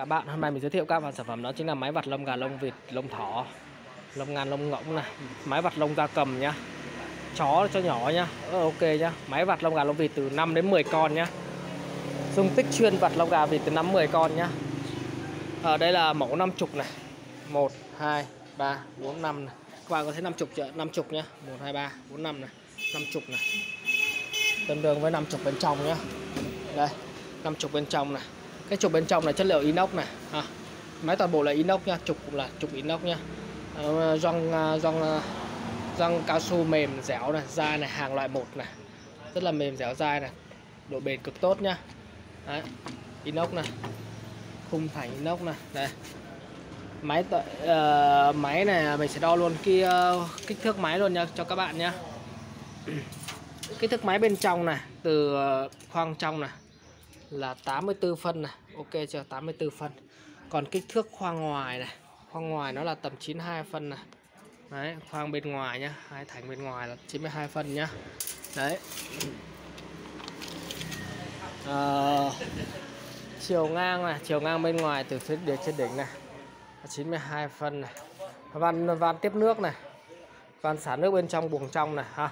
Các bạn hôm nay mình giới thiệu các bạn sản phẩm đó chính là máy vặt lông gà lông vịt lông thỏ lông ngan lông ngỗng này. Máy vặt lông da cầm nhá. Chó cho nhỏ nhá. Ờ, ok nhá. Máy vặt lông gà lông vịt từ 5 đến 10 con nhá. Dung tích chuyên vặt lông gà vịt từ 5 10 con nhá. Ở đây là mẫu 50 này. 1 2 3 4 5 này. Các bạn có thấy 50 chưa? 50 nhá. 1 2 3 4 5 này. 50 này. Tương đương với 50 bên trong nhá. Đây 50 bên trong này cái trục bên trong là chất liệu inox này à, máy toàn bộ là inox nha trục cũng là trục inox nha. Ờ, răng à, răng à, răng cao su mềm dẻo này dai này hàng loại một này. Rất là mềm dẻo dai này độ bền cực tốt nhá Đấy, inox này khung thành inox này đây. Máy uh, máy này mình sẽ đo luôn cái uh, kích thước máy luôn nha cho các bạn nhá, kích thước máy bên trong này từ khoang trong này là 84 phân này. Ok chưa? 84 phân. Còn kích thước khoang ngoài này. Khoang ngoài nó là tầm 92 phân này. Đấy khoang bên ngoài nhá. Hai thành bên ngoài là 92 phân nhá. Đấy. À, chiều ngang này chiều ngang bên ngoài từ phía đến trên đỉnh này. 92 phân này. Van van tiếp nước này. Van xả nước bên trong buồng trong này ha.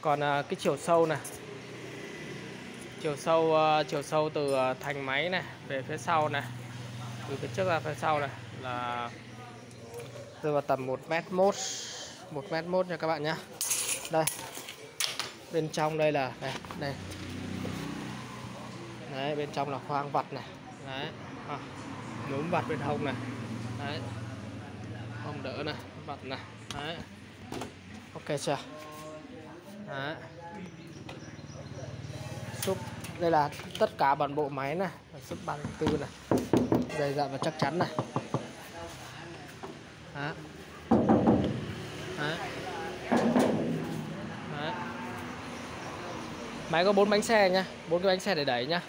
Còn à, cái chiều sâu này chiều sâu uh, chiều sâu từ ờ, thành máy này về phía sau này. Từ phía trước ra phía sau này là rơi vào tầm 1 mét mốt 1 mét mốt nha các bạn nhé đây bên trong đây là đây đây đấy bên trong là khoang vặt này. Đấy à, núm vặt bên hông này. Đấy hông đỡ này vặt này. Đấy. Ok chưa? Đấy xúc đây là tất cả bản bộ máy này súp bằng tư này dày dặn và chắc chắn này Đó. Đó. Đó. máy có bốn bánh xe nhá bốn cái bánh xe để đẩy nhá à,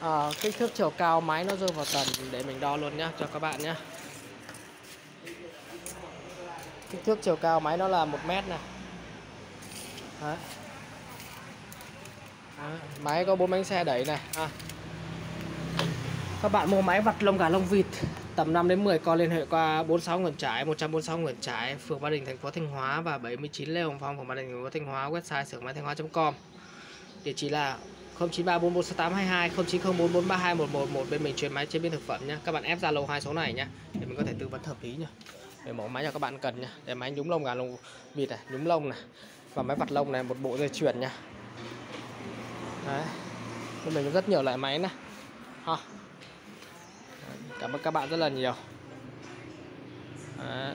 ờ, kích thước chiều cao máy nó rơi vào tầm để mình đo luôn nhá cho các bạn nhá kích thước chiều cao máy nó là một mét này Đấy. Máy có bốn bánh xe đẩy này. À. các bạn mua máy vặt lông gà lông vịt, tầm 5 đến 10 con liên hệ qua 46 Nguyễn Trãi 146 Nguyễn Trãi, phường Ba Đình, thành phố Thanh Hóa và 79 Lê Hồng Phong, phường Ba Đình, thành phố Thanh Hóa, website xưởng máy thanh hóa.com địa chỉ là 0934468822 0904432111 bên mình chuyển máy chế biến thực phẩm nha các bạn ép Zalo hai số này nha để mình có thể tư vấn hợp lý nha để mẫu máy cho các bạn cần nha để máy nhúng lông gà lông vịt này, nhúng lông này và máy vặt lông này, một bộ dây chuyền nha đấy. Bên mình có rất nhiều loại máy này. Ha. Cảm ơn các bạn rất là nhiều. Đấy.